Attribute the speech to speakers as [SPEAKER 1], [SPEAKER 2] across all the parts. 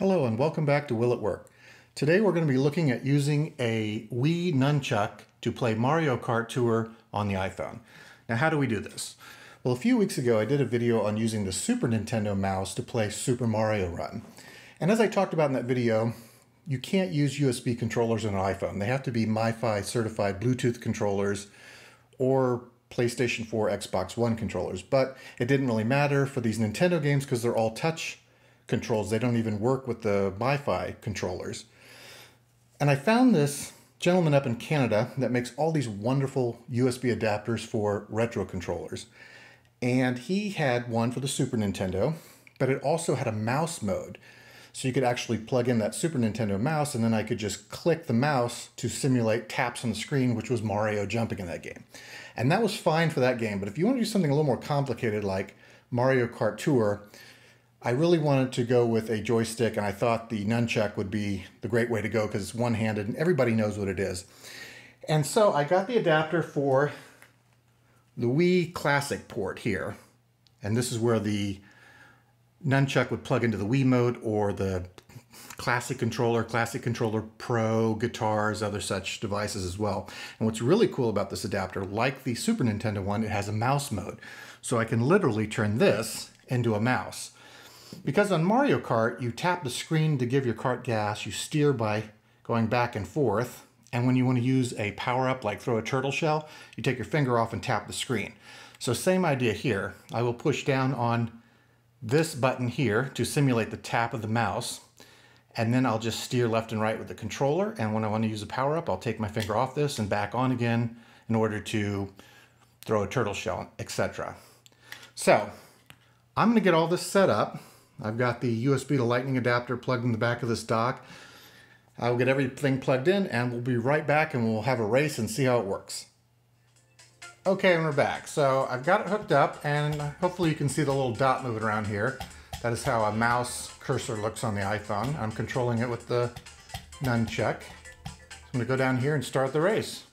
[SPEAKER 1] Hello and welcome back to Will It Work. Today we're going to be looking at using a Wii Nunchuk to play Mario Kart Tour on the iPhone. Now how do we do this? Well a few weeks ago I did a video on using the Super Nintendo mouse to play Super Mario Run. And as I talked about in that video, you can't use USB controllers on an iPhone. They have to be MFi certified Bluetooth controllers or PlayStation 4, Xbox One controllers. But it didn't really matter for these Nintendo games because they're all touch controls. They don't even work with the MFi controllers. And I found this gentleman up in Canada that makes all these wonderful USB adapters for retro controllers. And he had one for the Super Nintendo, but it also had a mouse mode. So you could actually plug in that Super Nintendo mouse and then I could just click the mouse to simulate taps on the screen, which was Mario jumping in that game. And that was fine for that game. But if you want to do something a little more complicated like Mario Kart Tour, I really wanted to go with a joystick, and I thought the nunchuk would be the great way to go because it's one-handed and everybody knows what it is. And so I got the adapter for the Wii Classic port here. And this is where the nunchuk would plug into the Wiimote or the Classic Controller, Classic Controller Pro, guitars, other such devices as well. And what's really cool about this adapter, like the Super Nintendo one, it has a mouse mode. So I can literally turn this into a mouse. Because on Mario Kart, you tap the screen to give your kart gas, you steer by going back and forth, and when you want to use a power-up like throw a turtle shell, you take your finger off and tap the screen. So same idea here. I will push down on this button here to simulate the tap of the mouse, and then I'll just steer left and right with the controller, and when I want to use a power-up, I'll take my finger off this and back on again in order to throw a turtle shell, etc. So, I'm going to get all this set up. I've got the USB to lightning adapter plugged in the back of this dock. I'll get everything plugged in and we'll be right back and we'll have a race and see how it works. Okay, and we're back. So I've got it hooked up and hopefully you can see the little dot moving around here. That is how a mouse cursor looks on the iPhone. I'm controlling it with the nunchuk. So I'm gonna go down here and start the race.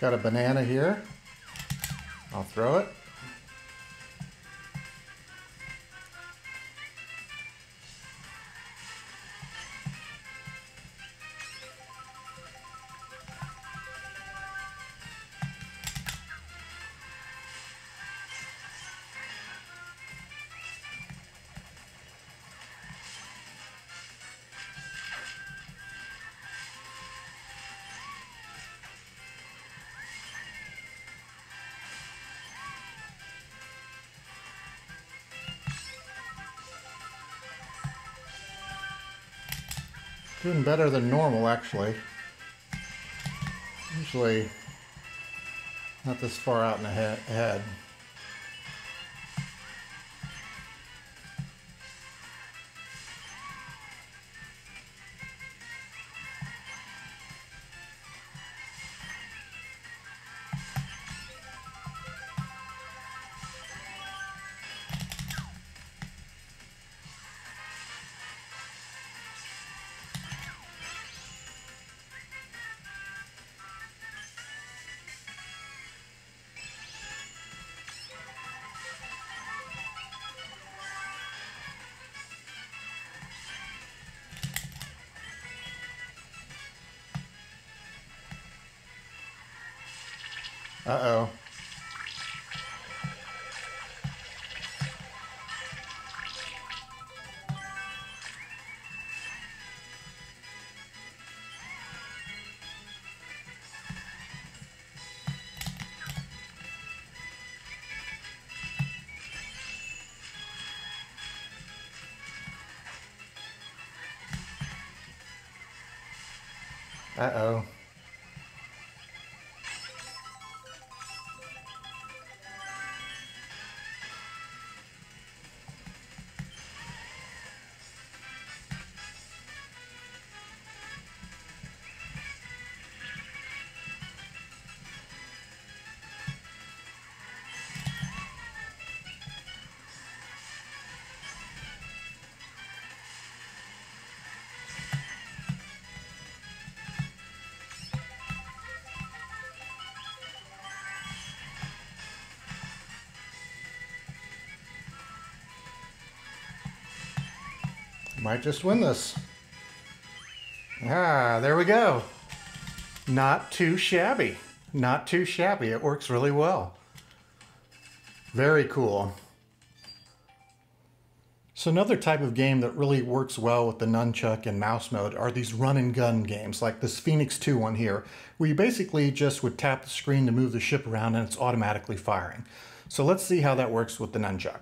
[SPEAKER 1] Got a banana here. I'll throw it. Doing better than normal, actually. Usually not this far out in the head. Uh-oh. Uh-oh. Might just win this. Ah, there we go. Not too shabby. Not too shabby. It works really well. Very cool. So another type of game that really works well with the nunchuk and mouse mode are these run and gun games, like this Phoenix 2 one here, where you basically just would tap the screen to move the ship around and it's automatically firing. So let's see how that works with the nunchuk.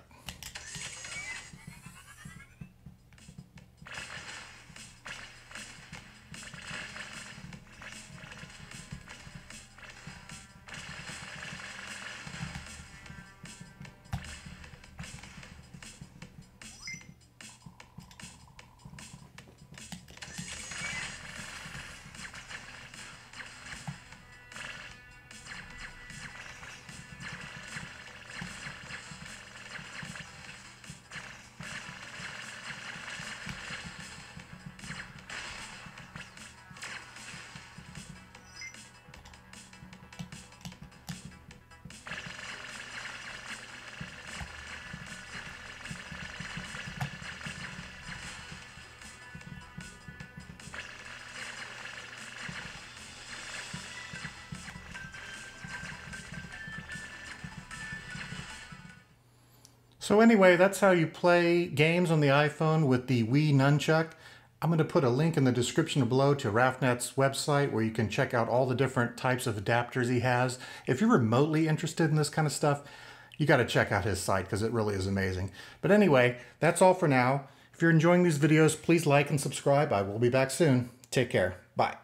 [SPEAKER 1] So anyway, that's how you play games on the iPhone with the Wii Nunchuk. I'm going to put a link in the description below to Raphnet's website where you can check out all the different types of adapters he has. If you're remotely interested in this kind of stuff, you got to check out his site because it really is amazing. But anyway, that's all for now. If you're enjoying these videos, please like and subscribe. I will be back soon. Take care. Bye.